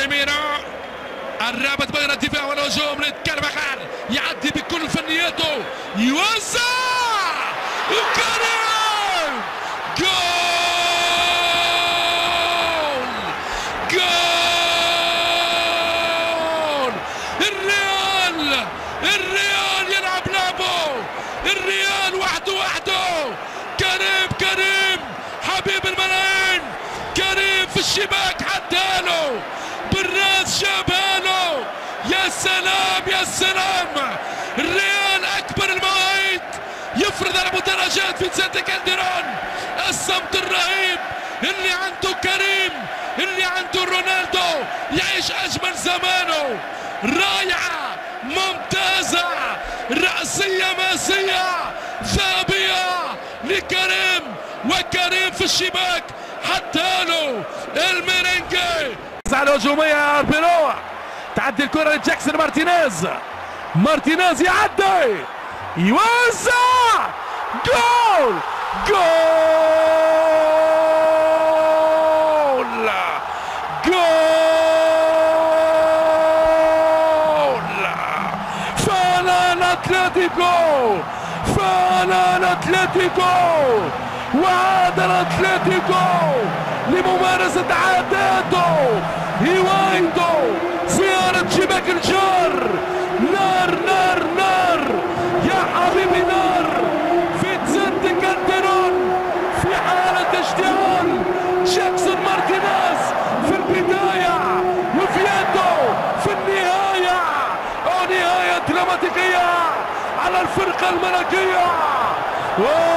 كازيميرو الرابط بين الدفاع والهجوم لكارفاخال يعدي بكل فنياته يوزع! وكريم! جول! جول! الريال! الريال يلعب لعبه الريال وحده وحده كريم كريم! حبيب الملايين! كريم في الشباك! يا سلام يا سلام. الريال أكبر المواعيد. يفرض على مدرجات في سانتا كالديرون الصمت الرهيب. اللي عنده كريم. اللي عنده رونالدو. يعيش أجمل زمانه. رائعة. ممتازة. رأسية مأسية. ذهبية لكريم. وكريم في الشباك. حتى له الميرينجي. على الهجومية بيرو. تعدي الكرة لجاكسون مارتينيز. مارتينيز يعدي. يوزع. جول. جول. جول. فنان أتلتيكو. فنان أتلتيكو. وعاد الأتلتيكو لممارسة عاداته. هوايته دراماتيكية على الفرقة الملكية. أوه